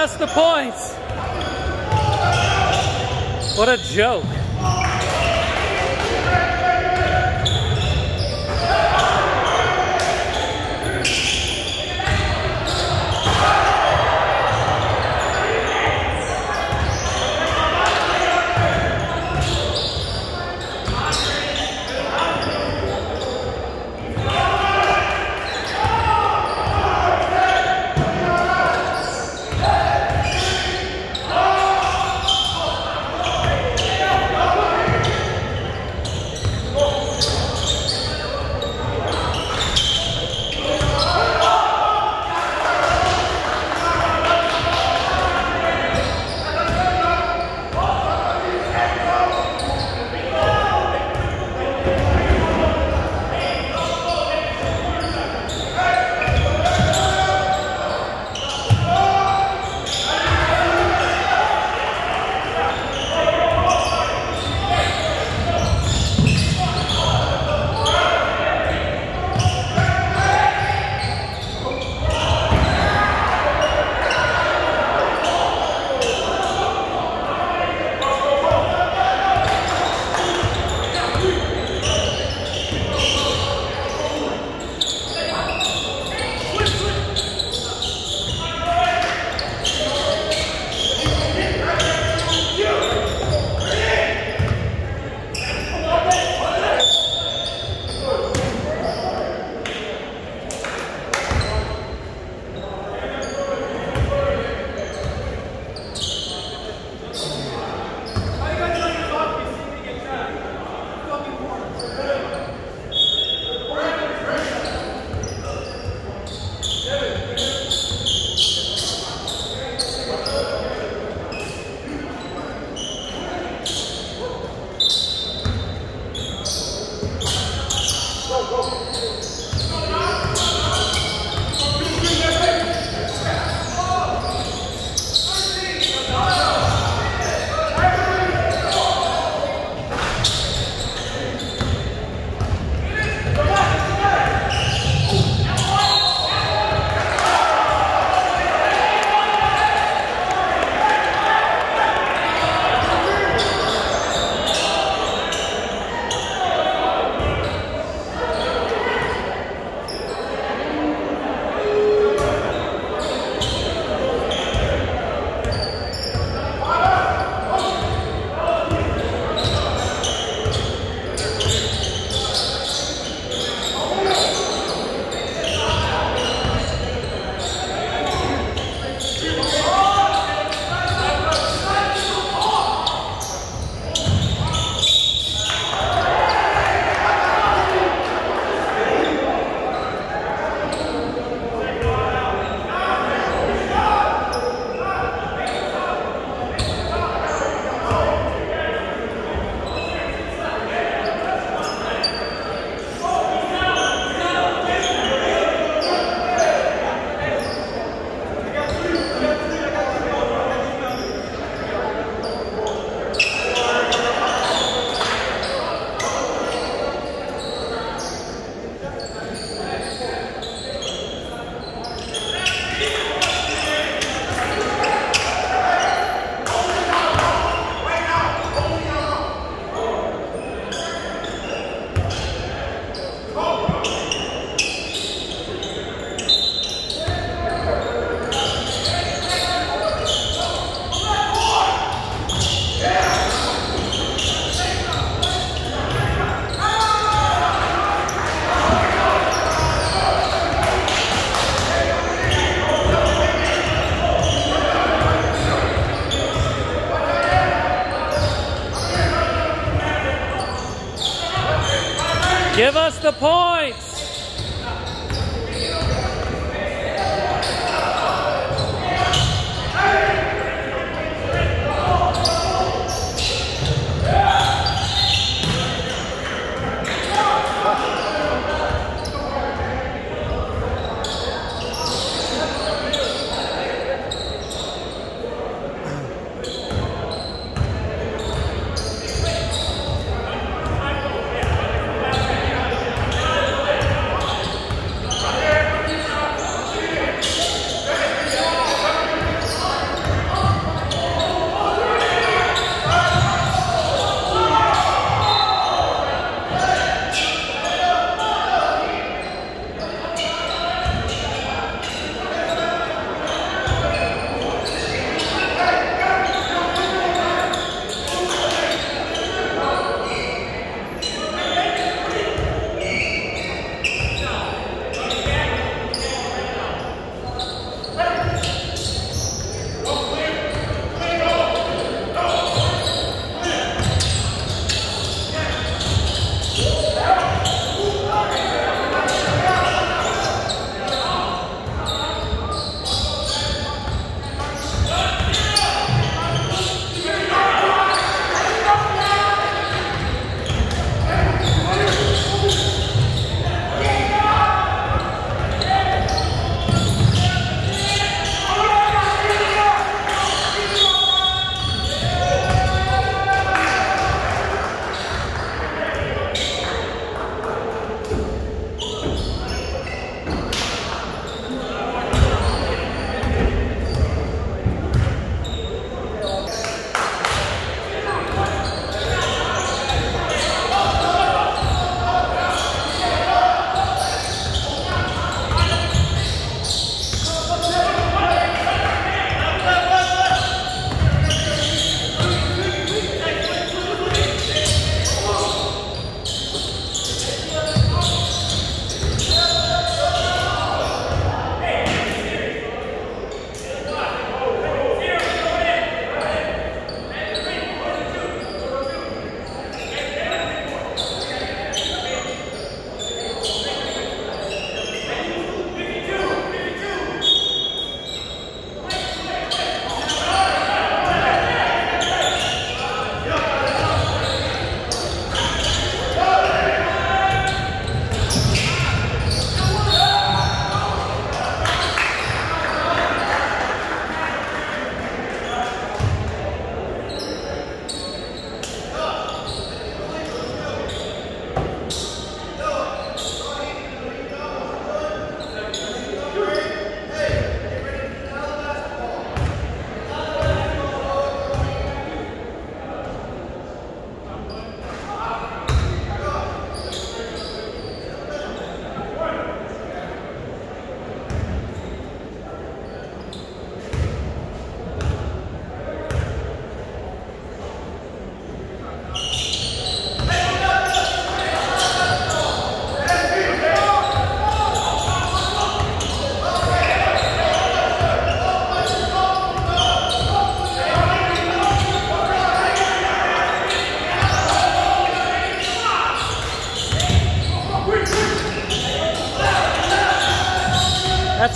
us the points. What a joke.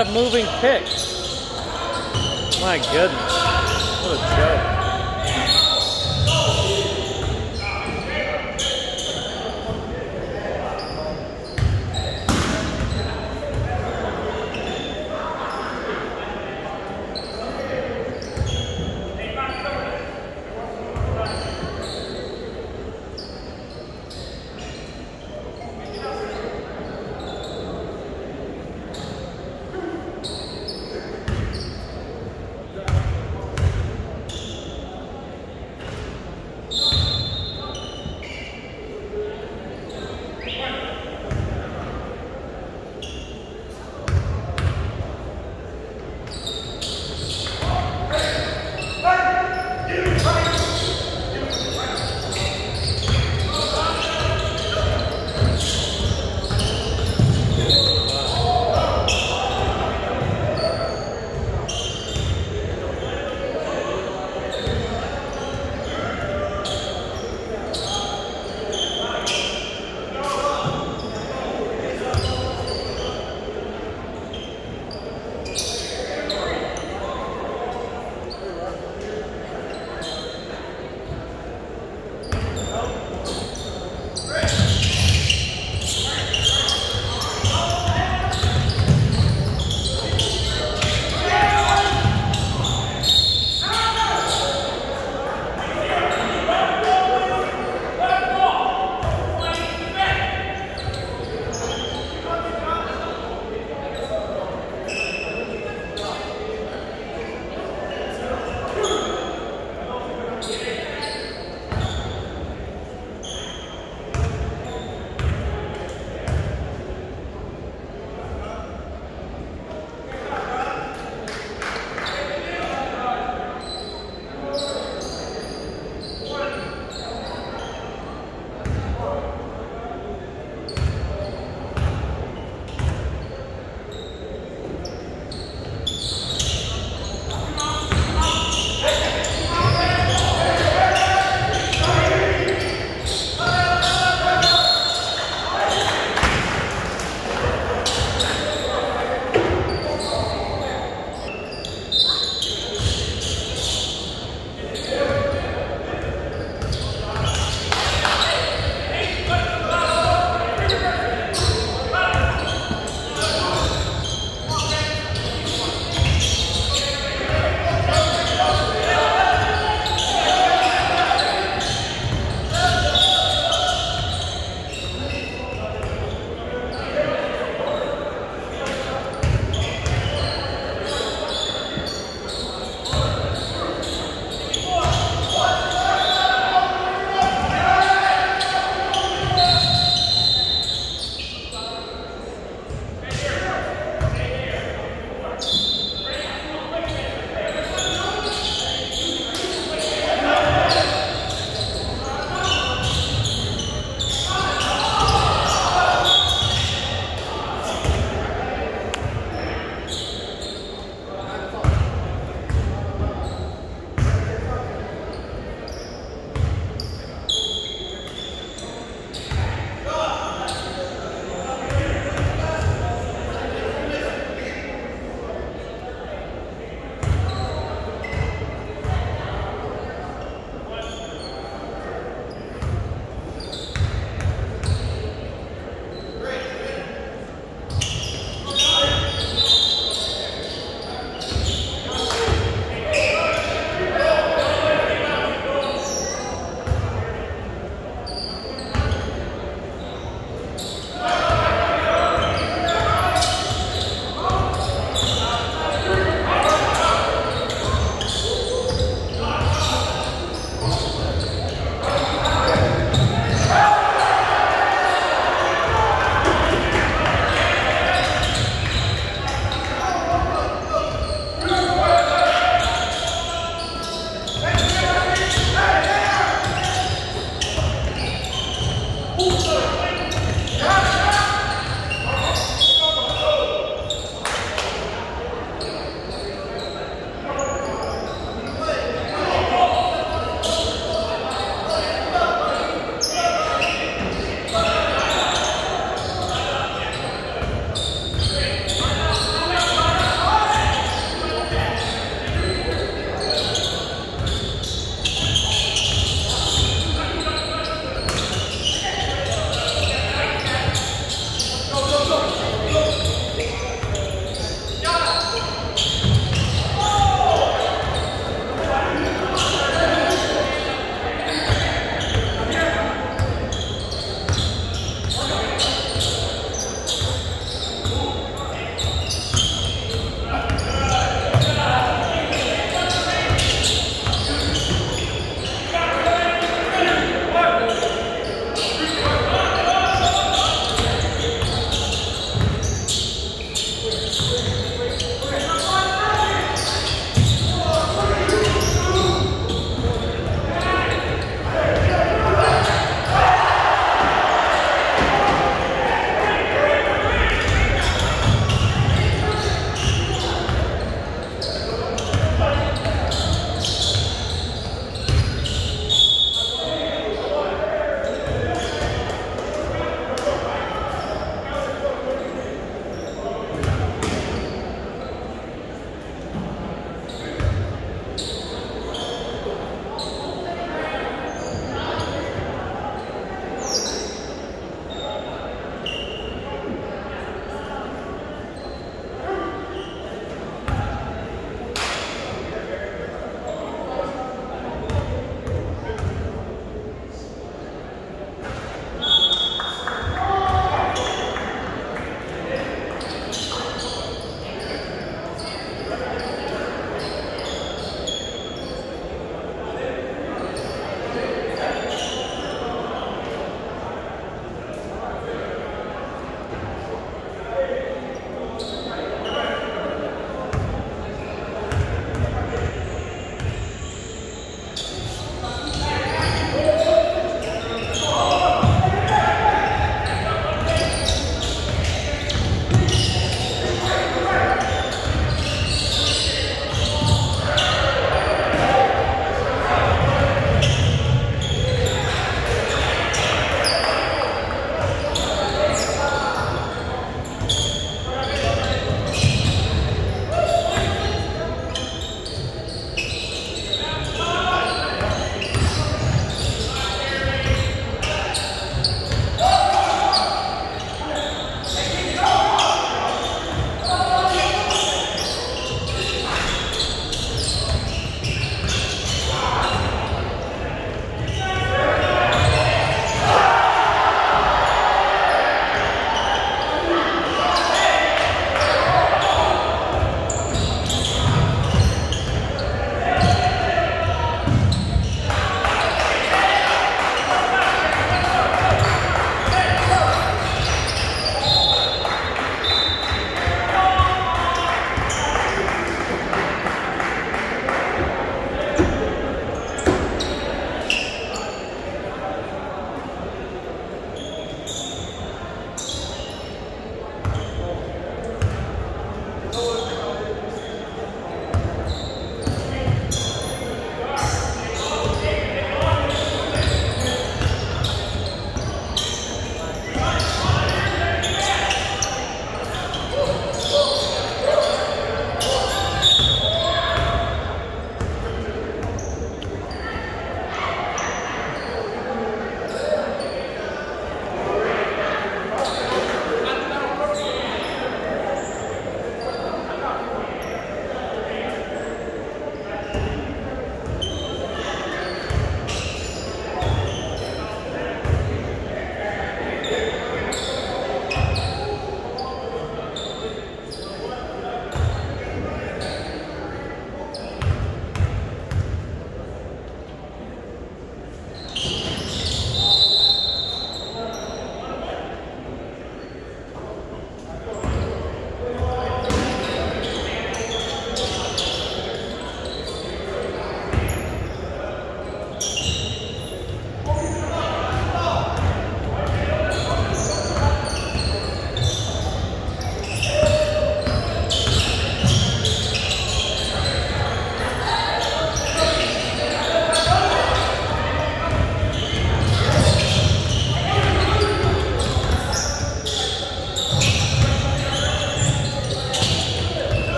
A moving pick. My goodness.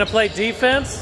Gonna play defense?